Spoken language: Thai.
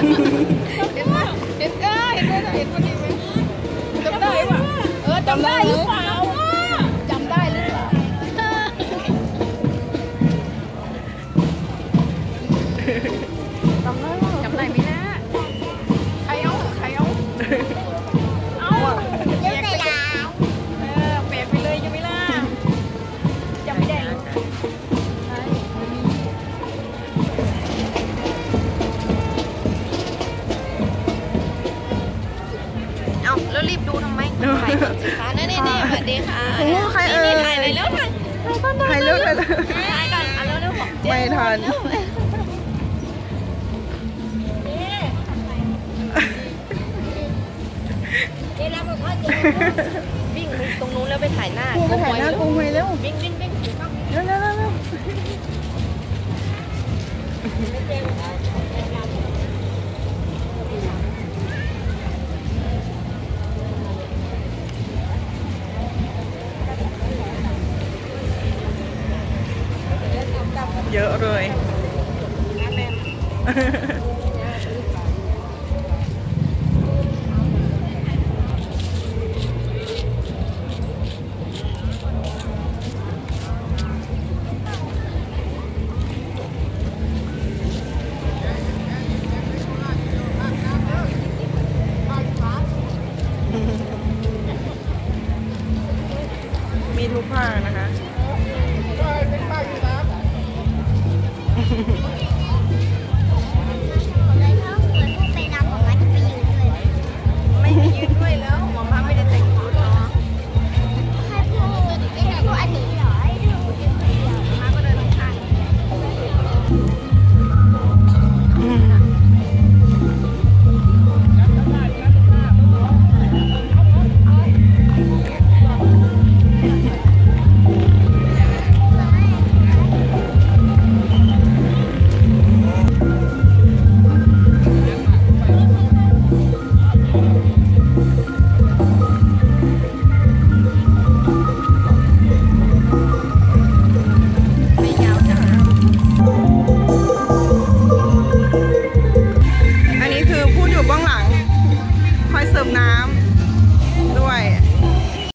เห็นไหมเห็นเออเห็นไหมเห็นคนนี้ไหมจำได้ป่ะเออจำได้หรือเปล่าจำได้หรือเปล่าเค่ะโอ้ใครเอ่ย นี่ถ่ายเลยแล้วถ่ายใครเลือกใครเลือกถ่ายก่อนเอาเร็วเร็วของเจ๊ไม่ทันเร็วเจ๊รับมาทอดเจ๊วิ่งไปตรงนู้นแล้วไปถ่ายหน้ากูไปถ่ายหน้ากูไปเร็ววิ่งวิ่งวิ่ง เยอะเลยมีทุกภาคนะ